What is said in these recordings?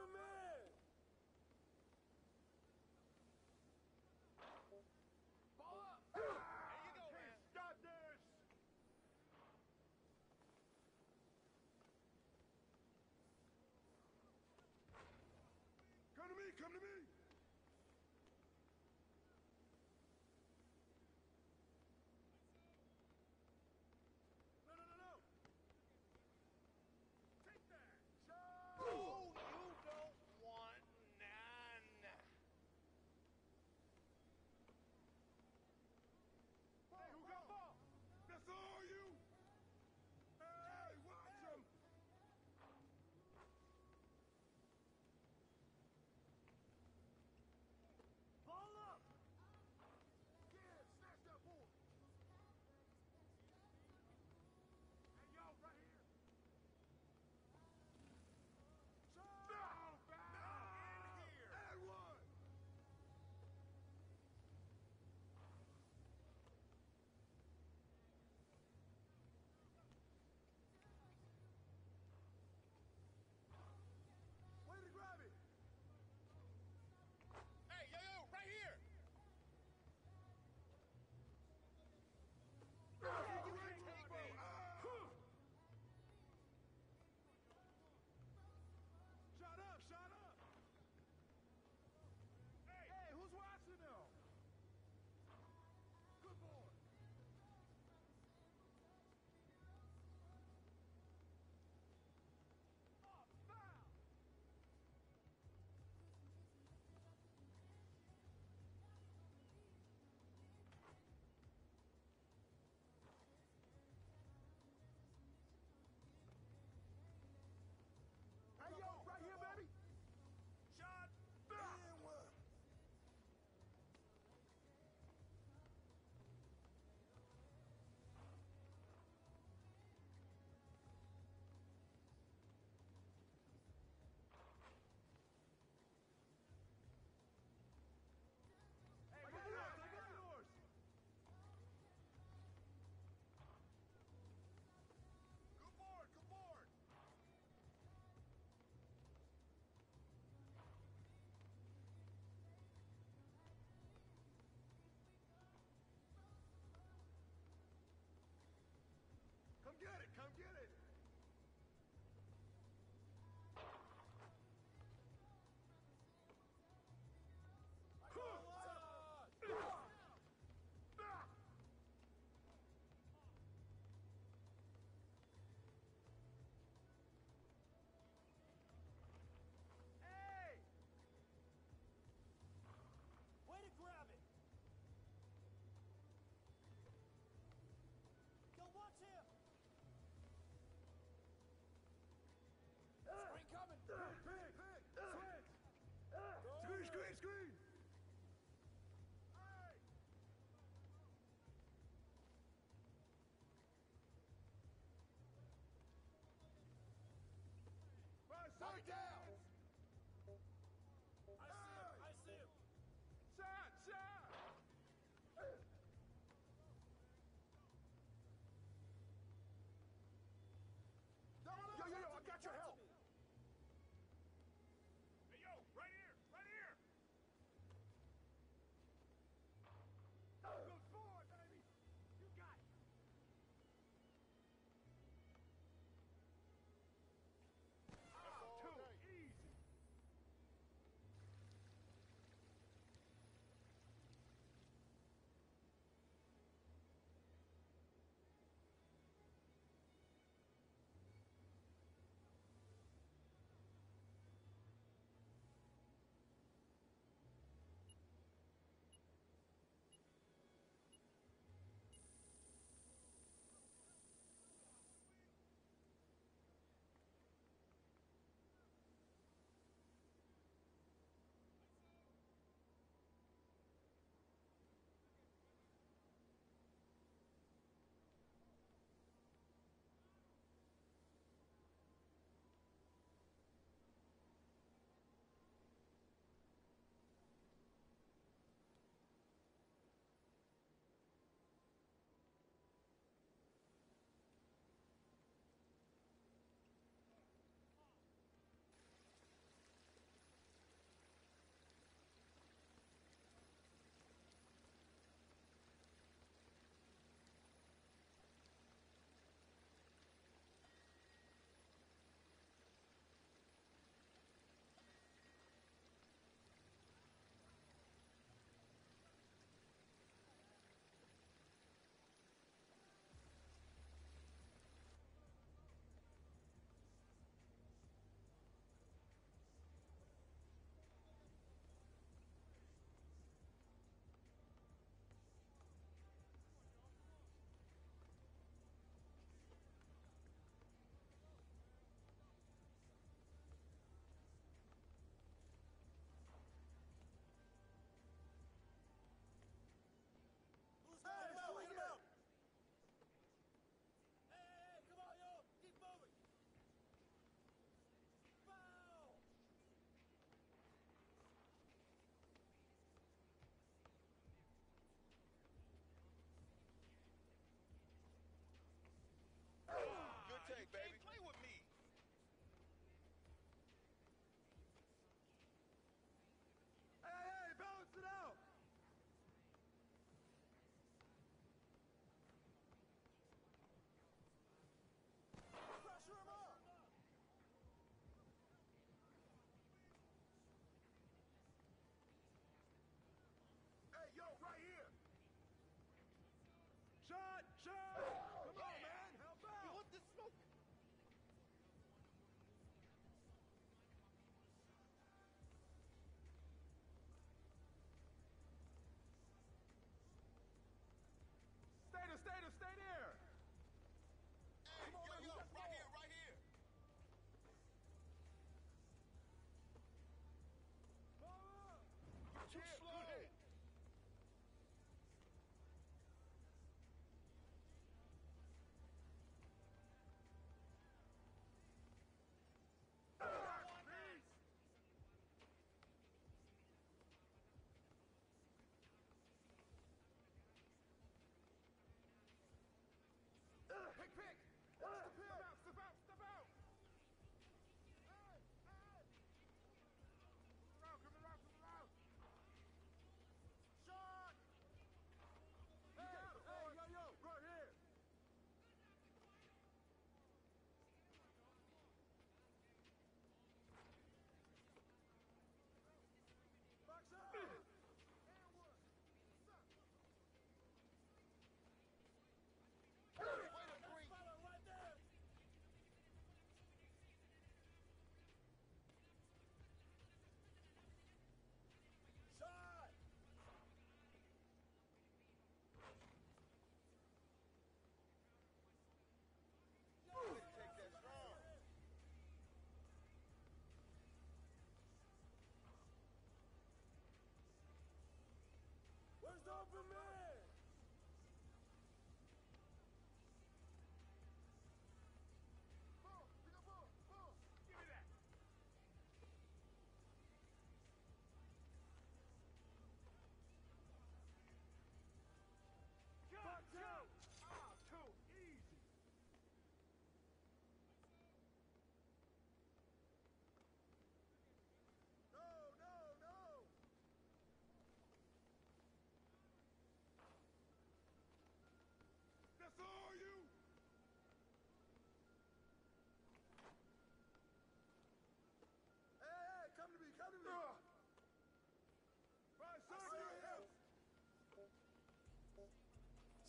The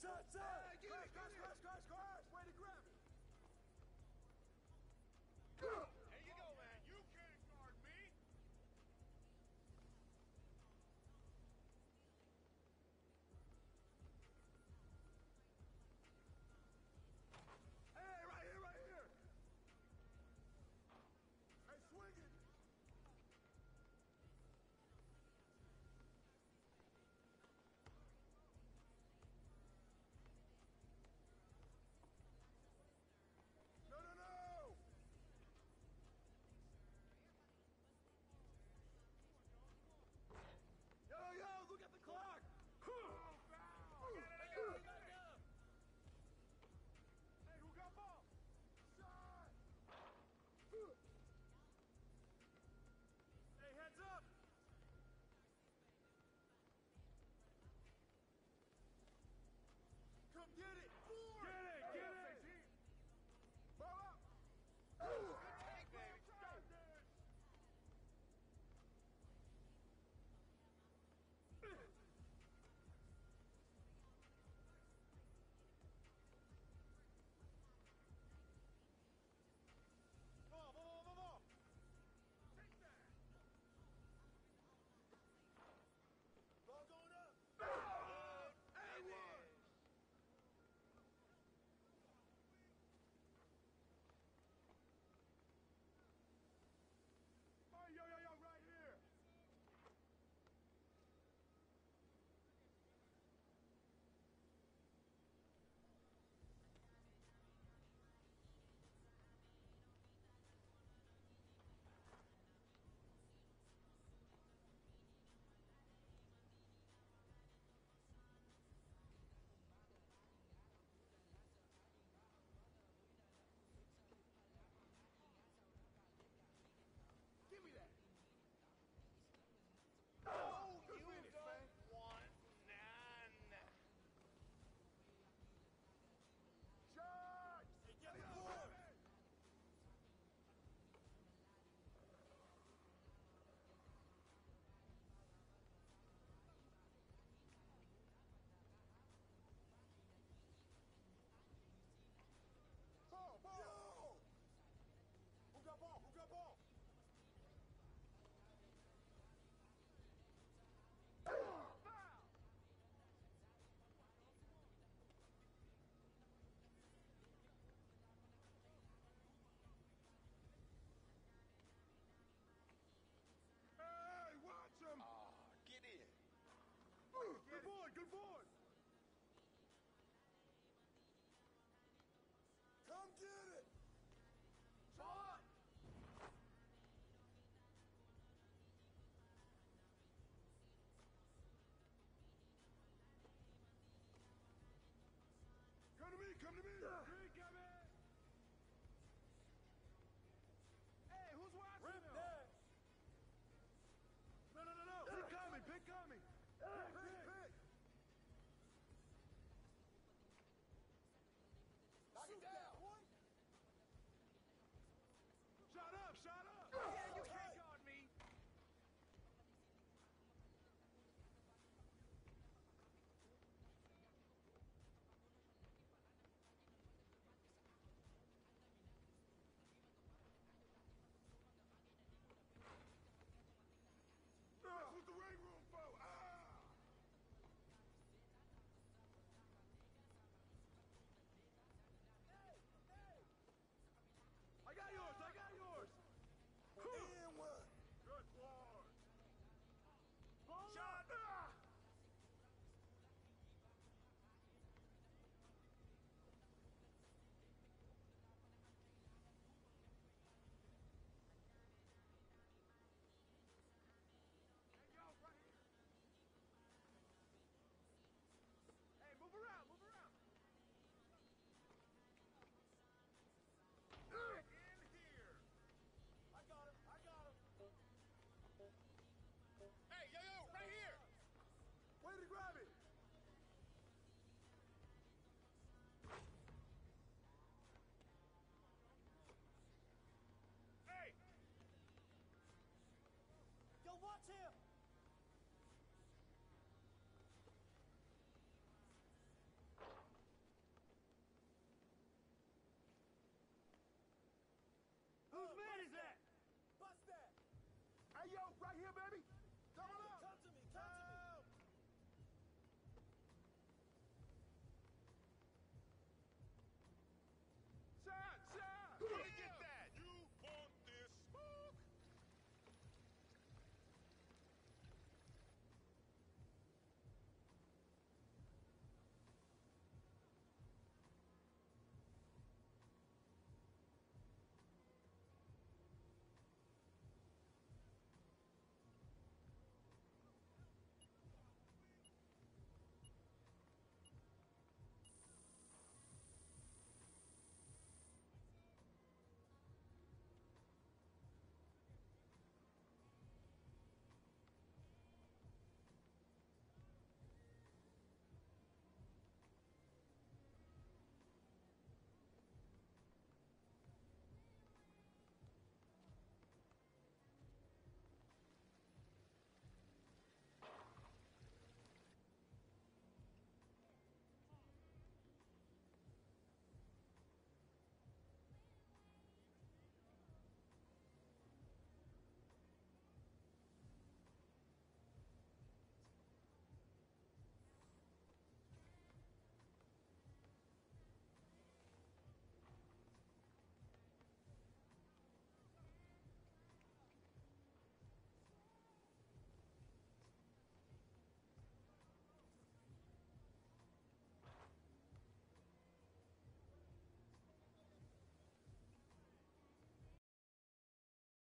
Shots up! good board!